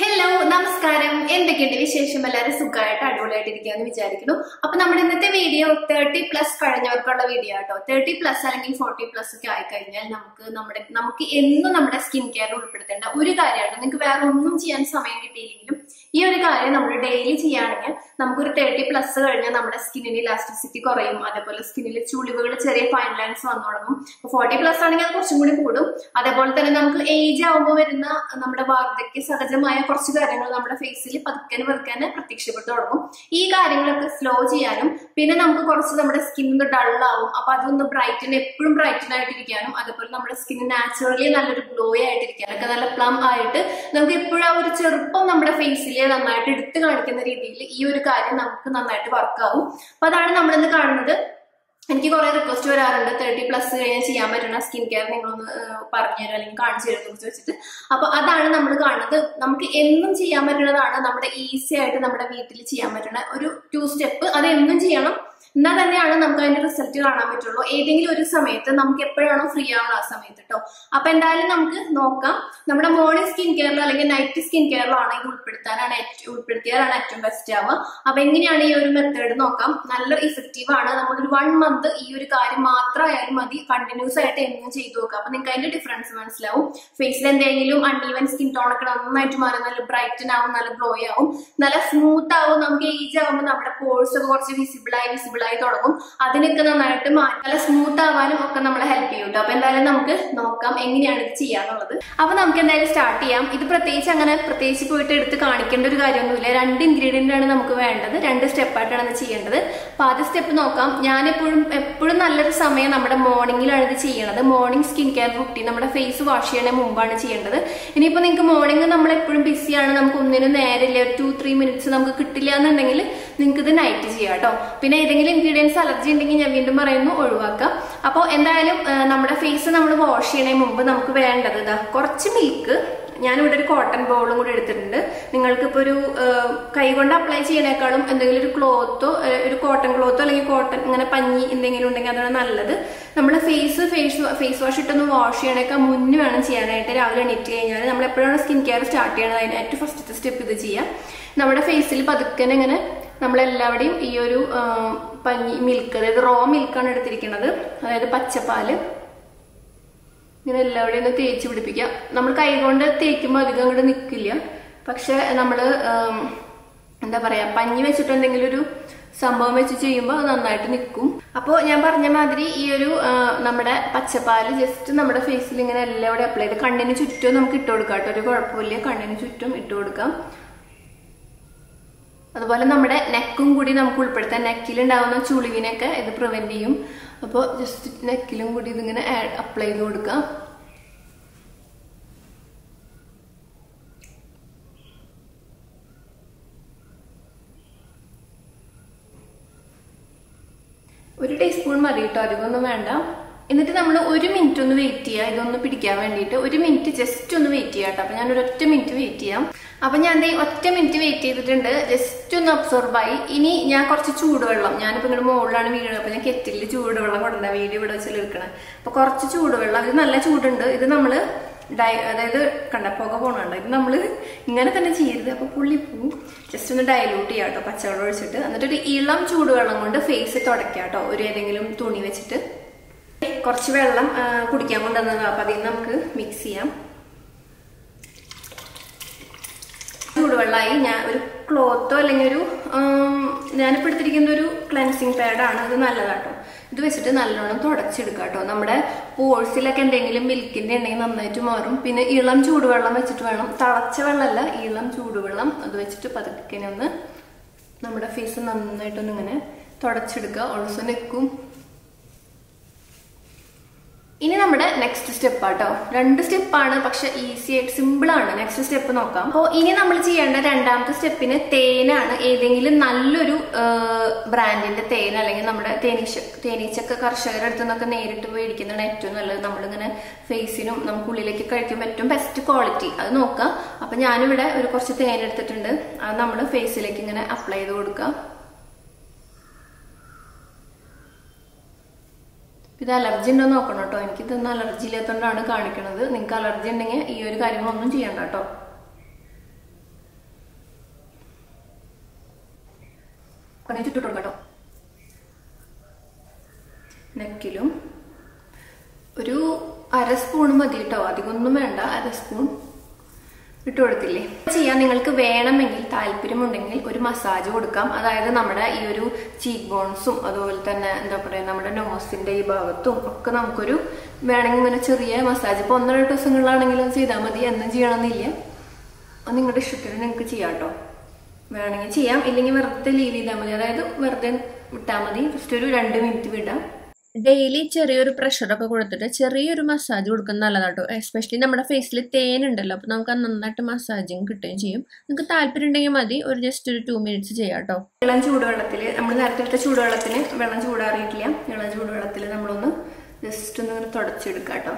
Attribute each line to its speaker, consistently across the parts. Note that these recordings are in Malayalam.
Speaker 1: ഹലോ നമസ്കാരം. എന്തൊക്കെയുണ്ട് വിശേഷം? എല്ലാവരും സുഖമായിട്ട് അടിപൊളിയായിട്ടിരിക്കുകയെന്ന് വിചാരിക്കുന്നു. അപ്പൊ നമ്മുടെ ഇന്നത്തെ വീഡിയോ തേർട്ടി പ്ലസ് കഴിഞ്ഞവർക്കുള്ള വീഡിയോ ആട്ടോ. തേർട്ടി പ്ലസ് അല്ലെങ്കിൽ ഫോർട്ടി പ്ലസ് ഒക്കെ ആയിക്കഴിഞ്ഞാൽ നമുക്ക് നമ്മുടെ നമുക്ക് എന്നും നമ്മുടെ സ്കിൻ കെയർ ഉൾപ്പെടുത്തേണ്ട ഒരു കാര്യമാണ്. നിങ്ങൾക്ക് വേറെ ഒന്നും ചെയ്യാൻ സമയം കിട്ടിയില്ലെങ്കിലും ഈ ഒരു കാര്യം നമ്മൾ ഡെയിലി ചെയ്യുകയാണെങ്കിൽ നമുക്കൊരു തേർട്ടി പ്ലസ് കഴിഞ്ഞാൽ നമ്മുടെ സ്കിന്നിന് ഇലാസ്റ്റിസിറ്റി കുറയും. അതേപോലെ സ്കിന്നിൽ ചുളിവുകൾ ചെറിയ ഫൈൻ ലൈൻസ് വന്നു തുടങ്ങും ഫോർട്ടി പ്ലസ് ആണെങ്കിൽ അത് കുറച്ചും കൂടി കൂടും. അതേപോലെ തന്നെ നമുക്ക് ഏജ് ആവുമ്പോൾ വരുന്ന നമ്മുടെ വാർദ്ധക്യ സഹജമായ കുറച്ച് കാര്യങ്ങൾ നമ്മുടെ ഫേസിൽ പതുക്കാൻ പതുക്കാൻ പ്രത്യക്ഷപ്പെട്ടു തുടങ്ങും. ഈ കാര്യങ്ങളൊക്കെ സ്ലോ ചെയ്യാനും പിന്നെ നമുക്ക് കുറച്ച് നമ്മുടെ സ്കിൻ ഒന്ന് ഡൾ ആവും. അപ്പൊ അതൊന്ന് ബ്രൈറ്റൻ എപ്പോഴും ബ്രൈറ്റൻ ആയിട്ടിരിക്കാനും അതേപോലെ നമ്മുടെ സ്കിൻ നാച്ചുറലി നല്ലൊരു ഗ്ലോ ആയിട്ടിരിക്കാനും ഒക്കെ നല്ല പ്ലം ആയിട്ട് നമുക്ക് എപ്പോഴും ആ ഒരു ചെറുപ്പം നമ്മുടെ ഫേസിൽ നന്നായിട്ട് എടുത്തു കാണിക്കുന്ന രീതിയിൽ ഈ ഒരു കാര്യം നമുക്ക് നന്നായിട്ട് വർക്ക് ആവും. അപ്പൊ അതാണ് നമ്മൾ ഇന്ന് കാണുന്നത്. എനിക്ക് കുറെ റിക്വസ്റ്റ് വരാറുണ്ട്. തേർട്ടി പ്ലസ് കഴിഞ്ഞാൽ ചെയ്യാൻ പറ്റുന്ന സ്കിൻ കെയർ നിങ്ങളൊന്ന് പറഞ്ഞു തരും അല്ലെങ്കിൽ കാണിച്ചു തരും എന്ന് വെച്ചിട്ട് അപ്പൊ അതാണ് നമ്മൾ കാണുന്നത്. നമുക്ക് എന്നും ചെയ്യാൻ പറ്റുന്നതാണ്. നമ്മുടെ ഈസി ആയിട്ട് നമ്മുടെ വീട്ടിൽ ചെയ്യാൻ പറ്റുന്ന ഒരു ടു സ്റ്റെപ്പ് അത് എന്നും ചെയ്യണം. എന്നാൽ തന്നെയാണ് നമുക്ക് അതിന്റെ റിസൾട്ട് കാണാൻ പറ്റുള്ളൂ. ഏതെങ്കിലും ഒരു സമയത്ത് നമുക്ക് എപ്പോഴാണോ ഫ്രീ ആവുന്ന ആ സമയത്ത് കേട്ടോ അപ്പൊ എന്തായാലും നമുക്ക് നോക്കാം. നമ്മുടെ മോർണിംഗ് സ്കിൻ കെയറിലോ അല്ലെങ്കിൽ നൈറ്റ് സ്കിൻ കെയറിലോ ആണെങ്കിൽ ഉൾപ്പെടുത്താനാണ് ഉൾപ്പെടുത്തിയാലാണ് ഏറ്റവും ബെസ്റ്റ് ആവുക. അപ്പൊ എങ്ങനെയാണ് ഈ ഒരു മെത്തേഡ് നോക്കാം. നല്ല ഇഫക്റ്റീവ് ആണ്. നമ്മളൊരു വൺ മന്ത് ഈ ഒരു കാര്യം മാത്രമായാലും മതി. കണ്ടിന്യൂസ് ആയിട്ട് എന്നും ചെയ്തു നോക്കാം. അപ്പൊ നിങ്ങൾക്ക് അതിന്റെ ഡിഫറൻസ് മനസ്സിലാവും. ഫേസിൽ എന്തെങ്കിലും അൺഈവൻ സ്കിൻ ടോൺ ഒക്കെ നന്നായിട്ട് മാറും നല്ല ബ്രൈറ്റൻ ആവും നല്ല ഗ്ലോ ആവും. നല്ല സ്മൂത്ത് ആവും നമുക്ക് ഏജ് ആവുമ്പോൾ നമ്മുടെ പോഴ്സ് ഒക്കെ കുറച്ച് വിസിബിൾ ആയി വിസിബിൾ ആയി തുടങ്ങും. അതിനൊക്കെ നന്നായിട്ട് മാറ്റി നല്ല സ്മൂത്ത് ആവാനും ഒക്കെ നമ്മളെ ഹെൽപ്പ് ചെയ്യും അപ്പൊ എന്തായാലും നമുക്ക് നോക്കാം എങ്ങനെയാണ് ഇത് ചെയ്യാന്നുള്ളത്. അപ്പൊ നമുക്ക് എന്തായാലും സ്റ്റാർട്ട് ചെയ്യാം. ഇത് പ്രത്യേകിച്ച് അങ്ങനെ പ്രത്യേകിച്ച് പോയിട്ട് എടുത്ത് കാണിക്കേണ്ട ഒരു കാര്യമൊന്നുമില്ല. രണ്ട് ഇൻഗ്രീഡിയന്റ് ആണ് നമുക്ക് വേണ്ടത്. രണ്ട് സ്റ്റെപ്പായിട്ടാണ് ഇത് ചെയ്യേണ്ടത്. അപ്പൊ ആദ്യ സ്റ്റെപ്പ് നോക്കാം. ഞാൻ എപ്പോഴും എപ്പോഴും നല്ലൊരു സമയം നമ്മുടെ മോർണിംഗിലാണ് ഇത് ചെയ്യണത്. മോർണിംഗ് സ്കിൻ കെയർ റുട്ടീൻ നമ്മുടെ ഫേസ് വാഷ് ചെയ്യണ മുമ്പാണ് ചെയ്യേണ്ടത്. ഇനിയിപ്പോ നിങ്ങൾക്ക് മോർണിംഗ് നമ്മൾ എപ്പോഴും ബിസിയാണ് നമുക്ക് ഒന്നിനും നേരില്ല ഒരു ടു ത്രീ മിനിറ്റ്സ് നമുക്ക് കിട്ടില്ല എന്നുണ്ടെങ്കിൽ നിങ്ങൾക്ക് ഇത് നൈറ്റ് ചെയ്യാം കേട്ടോ. പിന്നെ ഏതെങ്കിലും ഇൻഗ്രീഡിയൻസ് അലർജി ഉണ്ടെങ്കിൽ ഞാൻ വീണ്ടും പറയുന്നു ഒഴിവാക്കാം. അപ്പോൾ എന്തായാലും നമ്മുടെ ഫേസ് നമ്മൾ വാഷ് ചെയ്യണേ മുമ്പ് നമുക്ക് വേണ്ടത് ഇതാ കുറച്ച് മിൽക്ക് ഞാനിവിടെ ഒരു കോട്ടൺ ബോളും കൂടി എടുത്തിട്ടുണ്ട്. നിങ്ങൾക്ക് ഇപ്പോൾ ഒരു കൈകൊണ്ട് അപ്ലൈ ചെയ്യണേക്കാളും എന്തെങ്കിലും ഒരു ക്ലോത്തോ ഒരു കോട്ടൺ ക്ലോത്തോ അല്ലെങ്കിൽ കോട്ടൺ ഇങ്ങനെ പഞ്ഞി എന്തെങ്കിലും ഉണ്ടെങ്കിൽ അതാണ് നല്ലത്. നമ്മൾ ഫേസ് ഫേസ് ഫേസ് വാഷ് ഇട്ടൊന്ന് വാഷ് ചെയ്യണേക്കാൾ മുന്നേ വേണം ചെയ്യാനായിട്ട്. രാവിലെ എണീറ്റ് കഴിഞ്ഞാൽ നമ്മൾ എപ്പോഴാണ് സ്കിൻ കെയർ സ്റ്റാർട്ട് ചെയ്യണത്? അതിനായിട്ട് ഫസ്റ്റ് ഫസ്റ്റത്തെ സ്റ്റെപ്പ് ഇത് ചെയ്യാം. നമ്മുടെ ഫേസിൽ പതുക്കനെ ഇങ്ങനെ നമ്മളെല്ലാവരുടെയും ഈ ഒരു പഞ്ഞി മിൽക്ക് അതായത് റോ മിൽക്കാണ് എടുത്തിരിക്കുന്നത്. അതായത് പച്ചപ്പാൽ. ഇങ്ങനെ എല്ലാവരുടെയും ഒന്ന് തേച്ച് പിടിപ്പിക്കുക. നമ്മൾ കൈകൊണ്ട് തേക്കുമ്പോൾ അധികം അങ്ങോട്ട് നിൽക്കില്ല പക്ഷെ നമ്മൾ എന്താ പറയുക പഞ്ഞി വെച്ചിട്ട് എന്തെങ്കിലും ഒരു സംഭവം വെച്ച് ചെയ്യുമ്പോൾ അത് നന്നായിട്ട് നിൽക്കും അപ്പോൾ ഞാൻ പറഞ്ഞ മാതിരി ഈ ഒരു നമ്മുടെ പച്ചപ്പാൽ ജസ്റ്റ് നമ്മുടെ ഫേസിൽ ഇങ്ങനെ എല്ലാവരുടെയും അപ്ലൈ ചെയ്ത് കണ്ണിന് ചുറ്റും നമുക്ക് ഇട്ട് കൊടുക്കാം കേട്ടോ. ഒരു കുഴപ്പമില്ല. കണ്ണിന് ചുറ്റും ഇട്ട് കൊടുക്കാം. അതുപോലെ നമ്മുടെ നെക്കും കൂടി നമുക്ക് ഉൾപ്പെടുത്താം. നെക്കിലുണ്ടാവുന്ന ചുളിവിനൊക്കെ ഇത് പ്രിവെന്റ് ചെയ്യും. അപ്പോൾ ജസ്റ്റ് നെക്കിലും കൂടി ഇതിങ്ങനെ അപ്ലൈ ചെയ്ത് കൊടുക്കാം ഒരു ടീസ്പൂൺ മതി കേട്ടോ. അധികമൊന്നും വേണ്ട. എന്നിട്ട് നമ്മൾ ഒരു മിനിറ്റ് ഒന്ന് വെയിറ്റ് ചെയ്യുക ഇതൊന്ന് പിടിക്കാൻ വേണ്ടിയിട്ട്. ഒരു മിനിറ്റ് ജസ്റ്റ് ഒന്ന് വെയിറ്റ് ചെയ്യാം കേട്ടോ അപ്പൊ ഞാൻ ഒരു ഒറ്റ മിനിറ്റ് വെയിറ്റ് ചെയ്യാം. അപ്പൊ ഞാൻ എന്തെങ്കിലും ഒറ്റ മിനിറ്റ് വെയിറ്റ് ചെയ്തിട്ടുണ്ട്. ജസ്റ്റ് ഒന്ന് അബ്സോർബ് ആയി. ഇനി ഞാൻ കുറച്ച് ചൂടുവെള്ളം. ഞാനിപ്പോ ഇങ്ങനെ മുകളിലാണ് വീഴുന്നത് അപ്പൊ ഞാൻ കെറ്റിൽ ചൂടുവെള്ളം കൊടുക്കുന്ന വീട് ഇവിടെ വെച്ചാൽ എടുക്കണേ അപ്പൊ കുറച്ച് ചൂടുവെള്ളം. ഇത് നല്ല ചൂടുണ്ട്. ഇത് നമ്മൾ ഡൈ അതായത് കണ്ട പുക പോണുണ്ട് ഇത് നമ്മൾ ഇങ്ങനെ തന്നെ ചെയ്യരുത്. അപ്പോൾ പോവും ജസ്റ്റ് ഒന്ന് ഡയലൂട്ട് ചെയ്യാം കേട്ടോ പച്ചവെള്ളം ഒഴിച്ചിട്ട്. എന്നിട്ടൊരു ഇളം ചൂടുവെള്ളം കൊണ്ട് ഫേസ് തുടയ്ക്കാം കേട്ടോ ഒരു ഏതെങ്കിലും തുണി വെച്ചിട്ട്. കുറച്ച് വെള്ളം കുടിക്കാൻ കൊണ്ടുവന്നത് അപ്പൊ അതിൽ നമുക്ക് മിക്സ് ചെയ്യാം. ചൂടുവെള്ളമായി ഞാൻ ഒരു ക്ലോത്തോ അല്ലെങ്കിൽ ഒരു ഞാനിപ്പോൾ എടുത്തിരിക്കുന്ന ഒരു ക്ലെൻസിങ് പാഡാണ് ഇത് നല്ലതാട്ടോ. ഇത് വെച്ചിട്ട് നല്ലോണം തുടച്ചെടുക്കുക കേട്ടോ നമ്മുടെ പോഴ്സിലൊക്കെ എന്തെങ്കിലും മിൽക്കിന്റെ ഉണ്ടെങ്കിൽ നന്നായിട്ട് മാറും. പിന്നെ ഇളം ചൂടുവെള്ളം വെച്ചിട്ട് വേണം. തളച്ച വെള്ളമല്ല ഇളം ചൂടുവെള്ളം അത് വെച്ചിട്ട് പതുക്കെ ഒന്ന് നമ്മുടെ ഫേസ് നന്നായിട്ടൊന്ന് ഇങ്ങനെ തുടച്ചെടുക്കുക ഓൾസോ നെക്കും. ഇനി നമ്മുടെ നെക്സ്റ്റ് സ്റ്റെപ്പ് ആട്ടോ. രണ്ട് സ്റ്റെപ്പാണ് പക്ഷെ ഈസി ആയിട്ട് സിമ്പിൾ ആണ്. നെക്സ്റ്റ് സ്റ്റെപ്പ് നോക്കാം. അപ്പോൾ ഇനി നമ്മൾ ചെയ്യേണ്ട രണ്ടാമത്തെ സ്റ്റെപ്പിന് തേനാണ്. ഏതെങ്കിലും നല്ലൊരു ബ്രാൻഡിന്റെ തേൻ അല്ലെങ്കിൽ നമ്മുടെ തേനീച്ച തേനീച്ചക്ക കർഷകരുടെ അടുത്ത് നിന്നൊക്കെ നേരിട്ട് മേടിക്കുന്നതാണ് ഏറ്റവും നല്ലത്. നമ്മളിങ്ങനെ ഫേസിനും നമുക്ക് ഉള്ളിലേക്ക് കഴിക്കുമ്പോൾ ഏറ്റവും ബെസ്റ്റ് ക്വാളിറ്റി അത് നോക്കാം. അപ്പൊ ഞാനിവിടെ ഒരു കുറച്ച് തേൻ എടുത്തിട്ടുണ്ട്. അത് നമ്മൾ ഫേസിലേക്ക് ഇങ്ങനെ അപ്ലൈ ചെയ്ത് കൊടുക്കാം. ഇത് അലർജി ഉണ്ടോ നോക്കണം കേട്ടോ. എനിക്ക് ഇതൊന്നും അലർജി ഇല്ലാത്തതുകൊണ്ടാണ് കാണിക്കുന്നത് നിങ്ങൾക്ക് അലർജി ഉണ്ടെങ്കിൽ ഈ ഒരു കാര്യങ്ങളൊന്നും ചെയ്യണ്ട കേട്ടോ. കുറേ നെക്കിലും ഒരു അര സ്പൂൺ മതി കേട്ടോ അധികമൊന്നും വേണ്ട. അര സ്പൂൺ ഇട്ട് കൊടുത്തില്ലേ ചെയ്യാൻ നിങ്ങൾക്ക് വേണമെങ്കിൽ താല്പര്യമുണ്ടെങ്കിൽ ഒരു മസാജ് കൊടുക്കാം. അതായത് നമ്മുടെ ഈ ഒരു ചീക്ക് ബോൺസും അതുപോലെ തന്നെ എന്താ പറയുക നമ്മുടെ നോസിന്റെ ഈ ഭാഗത്തും ഒക്കെ നമുക്കൊരു വേണമെങ്കിൽ ഇങ്ങനെ ചെറിയ മസാജ് ഇപ്പൊ ഒന്നര ദിവസങ്ങളിലാണെങ്കിലും ചെയ്താൽ മതി. എന്നും ചെയ്യണമെന്നില്ല. അത് നിങ്ങളുടെ ഇഷ്ടത്തിന് നിങ്ങൾക്ക് ചെയ്യാം കേട്ടോ വേണമെങ്കിൽ ചെയ്യാം. ഇല്ലെങ്കിൽ വെറുതെ ലീവ് ചെയ്താൽ മതി. അതായത് വെറുതെ വിട്ടാൽ മതി. ജസ്റ്റ് ഒരു രണ്ട് മിനിറ്റ് വിടാം. ഡെയിലി ചെറിയൊരു പ്രഷറൊക്കെ കൊടുത്തിട്ട് ചെറിയൊരു മസാജ് കൊടുക്കുന്നത് നല്ലതാട്ടോ. എസ്പെഷ്യലി നമ്മുടെ ഫേസിൽ തേൻ ഉണ്ടല്ലോ. അപ്പോൾ നമുക്ക് നന്നായിട്ട് മസാജിങ് കിട്ടുകയും ചെയ്യും. നിങ്ങൾക്ക് താല്പര്യം ഉണ്ടെങ്കിൽ മതി. ഒരു ജസ്റ്റ് ഒരു ടു മിനിറ്റ്സ് ചെയ്യാം കേട്ടോ ഇളം ചൂടുവെള്ളത്തിൽ നമ്മൾ നേരത്തെ എടുത്ത ചൂടുവെള്ളത്തിന് വെള്ളം ചൂടാറിയിട്ടില്ല. ഇളം ചൂടുവെള്ളത്തിൽ നമ്മളൊന്ന് ജസ്റ്റ് ഒന്ന് തുടച്ചെടുക്കാം കേട്ടോ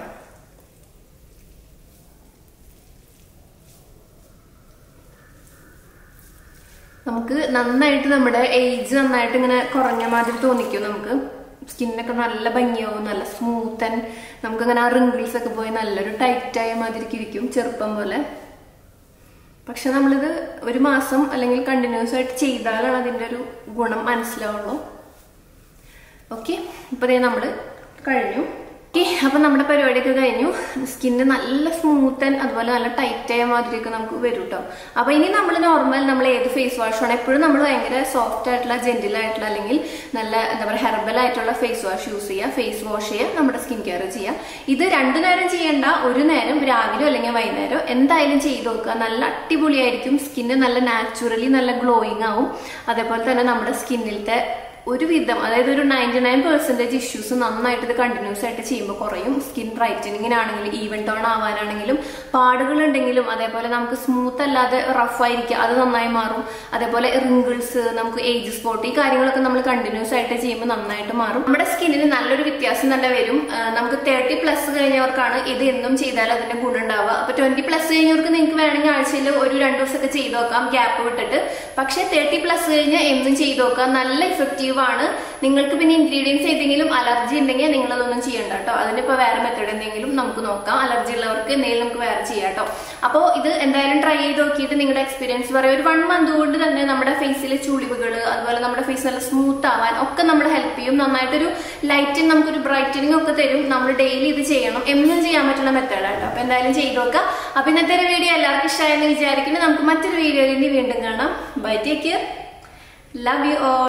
Speaker 1: നമുക്ക് നന്നായിട്ട് നമ്മുടെ ഏജ് നന്നായിട്ട് ഇങ്ങനെ കുറഞ്ഞ മാതിരി തോന്നിക്കും നമുക്ക്? സ്കിന്നൊക്കെ നല്ല ഭംഗിയാവും നല്ല സ്മൂത്ത് ആൻഡ് നമുക്കങ്ങനെ ആ റിങ്കിൾസ് ഒക്കെ പോയി നല്ലൊരു ടൈറ്റായ മാതിരിക്ക് ഇരിക്കും ചെറുപ്പം പോലെ. പക്ഷെ നമ്മളിത് ഒരു മാസം അല്ലെങ്കിൽ കണ്ടിന്യൂസ് ആയിട്ട് ചെയ്താലാണ് അതിന്റെ ഒരു ഗുണം മനസ്സിലാവുള്ളൂ. ഓക്കെ ഇപ്പൊ നമ്മൾ കഴിഞ്ഞു. ഓക്കെ അപ്പൊ നമ്മുടെ പരിപാടിയൊക്കെ കഴിഞ്ഞു. സ്കിന്ന് നല്ല സ്മൂത്ത് ആൻഡ് അതുപോലെ നല്ല ടൈറ്റ് ആയ മാതിരിയൊക്കെ നമുക്ക് വരും കേട്ടോ അപ്പൊ ഇനി നമ്മൾ നോർമൽ നമ്മൾ ഏത് ഫേസ് വാഷ് ആണ് എപ്പോഴും നമ്മൾ ഭയങ്കര സോഫ്റ്റ് ആയിട്ടുള്ള ജെന്റിൽ ആയിട്ടുള്ള അല്ലെങ്കിൽ നല്ല എന്താ പറയുക ഹെർബൽ ആയിട്ടുള്ള ഫേസ് വാഷ് യൂസ് ചെയ്യുക ഫേസ് വാഷ് ചെയ്യുക നമ്മുടെ സ്കിൻ കെയർ ചെയ്യുക ഇത് രണ്ടു നേരം ചെയ്യേണ്ട ഒരു നേരം രാവിലെ അല്ലെങ്കിൽ വൈകുന്നേരം എന്തായാലും ചെയ്ത് നോക്കുക. നല്ല അടിപൊളിയായിരിക്കും. സ്കിന്ന് നല്ല നാച്ചുറലി നല്ല ഗ്ലോയിങ് ആവും. അതേപോലെ തന്നെ നമ്മുടെ സ്കിന്നിലത്തെ ഒരുവിധം അതായത് ഒരു നയന്റി നയൻ പെർസെന്റേജ് ഇഷ്യൂസ് നന്നായിട്ട് ഇത് കണ്ടിന്യൂസ് ആയിട്ട് ചെയ്യുമ്പോൾ കുറയും. സ്കിൻ ബ്രൈറ്റനിങ്ങിനാണെങ്കിലും ഈവൻ ടോൺ ആവാനാണെങ്കിലും പാടുകൾ ഉണ്ടെങ്കിലും അതേപോലെ നമുക്ക് സ്മൂത്ത് അല്ലാതെ റഫ് ആയിരിക്കുക അത് നന്നായി മാറും. അതേപോലെ റിങ്കിൾസ് നമുക്ക് ഏജ് സ്പോട്ട് ഈ കാര്യങ്ങളൊക്കെ നമ്മൾ കണ്ടിന്യൂസ് ആയിട്ട് ചെയ്യുമ്പോൾ നന്നായിട്ട് മാറും. നമ്മുടെ സ്കിന്നിന് നല്ലൊരു വ്യത്യാസം തന്നെ വരും. നമുക്ക് തേർട്ടി പ്ലസ് കഴിഞ്ഞവർക്കാണ് ഇത് എന്നും ചെയ്താൽ അതിന്റെ ഗുണം ഉണ്ടാവുക. അപ്പൊ ട്വന്റി പ്ലസ് കഴിഞ്ഞവർക്ക് നിങ്ങൾക്ക് വേണമെങ്കിൽ ആഴ്ചയിൽ ഒരു രണ്ട് ദിവസമൊക്കെ ചെയ്ത് നോക്കാം ഗ്യാപ്പ് വിട്ടിട്ട്. പക്ഷേ തേർട്ടി പ്ലസ് കഴിഞ്ഞാൽ എന്നും ചെയ്ത് നോക്കാം. നല്ല ഇഫക്റ്റീവ് ആണ് നിങ്ങൾക്ക് പിന്നെ ഇൻഗ്രീഡിയൻസ് ഏതെങ്കിലും അലർജി ഉണ്ടെങ്കിൽ നിങ്ങൾ അതൊന്നും ചെയ്യണ്ട കേട്ടോ അതിനിപ്പോ വേറെ മെത്തേഡ് എന്തെങ്കിലും നമുക്ക് നോക്കാം. അലർജി ഉള്ളവർക്ക് എന്തെങ്കിലും നമുക്ക് വേറെ ചെയ്യാം കേട്ടോ അപ്പോൾ ഇത് എന്തായാലും ട്രൈ ചെയ്ത് നോക്കിയിട്ട് നിങ്ങളുടെ എക്സ്പീരിയൻസ് പറയാം. ഒരു വൺ മന്ത് കൊണ്ട് തന്നെ നമ്മുടെ ഫേസിലെ ചുളിവുകൾ അതുപോലെ നമ്മുടെ ഫേസ് നല്ല സ്മൂത്ത് ആവാൻ ഒക്കെ നമ്മൾ ഹെൽപ്പ് ചെയ്യും. നന്നായിട്ടൊരു ലൈറ്റിങ് നമുക്കൊരു ബ്രൈറ്റനിങ് ഒക്കെ തരും. നമ്മൾ ഡെയിലി ഇത് ചെയ്യണം. എന്നും ചെയ്യാൻ പറ്റുന്ന മെത്തേഡാണ് കേട്ടോ അപ്പൊ എന്തായാലും ചെയ്ത് നോക്കാം. അപ്പൊ ഇന്നത്തെ ഒരു വീഡിയോ എല്ലാവർക്കും ഇഷ്ടമായെന്ന് വിചാരിക്കുന്നു. നമുക്ക് മറ്റൊരു വീഡിയോയിൽ വീണ്ടും കാണാം. Bye take care love you all